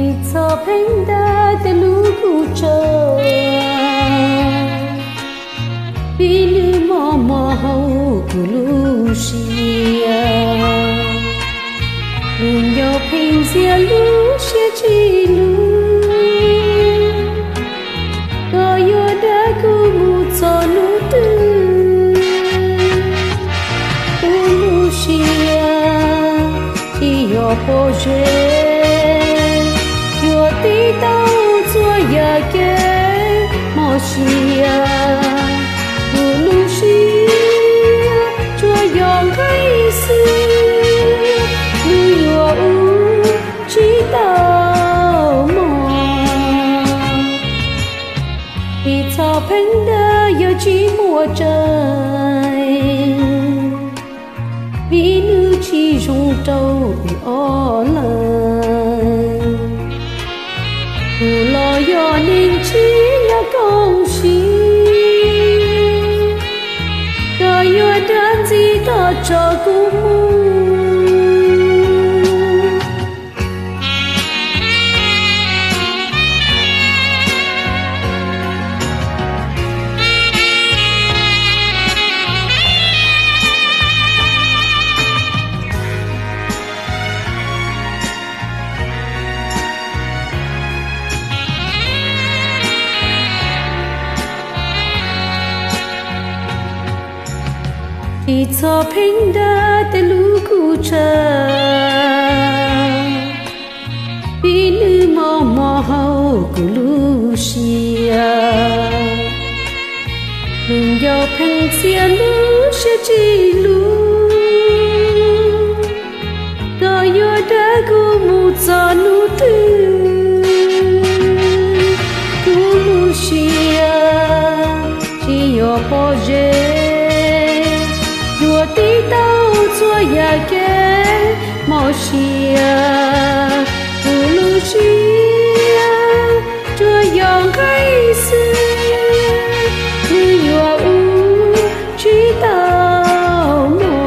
Pizza prendete lucuccia Pili mama hauculusia Lungo pinzia lucia cilu Goyo da kumuzzo lutu Ulusia Io pogeo lu có yo đã cu mu cho lu tư lu xia thì yo po je yo ti tao chua ya ke mo xia phanh đa yêu chỉ mùa trời vì nữ chỉ dùng trâu ó lời 姑姑 Pizza pinda telukucha. Binu mau mau kulusia Lung yao peng xia lu xia chi lu Do yo da gu mu za nu tu Kulusia Chi yo po Moshiach, ulushia Chúa yong khai sư như yo u chi tao mo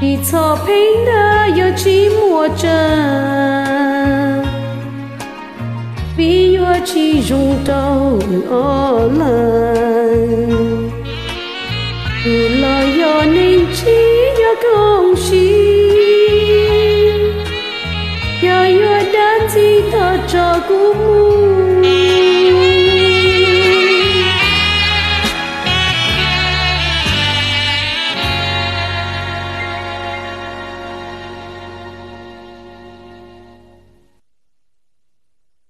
đi cho pain đa yo chi mùa chân vì yo chi rung tao ở lại yo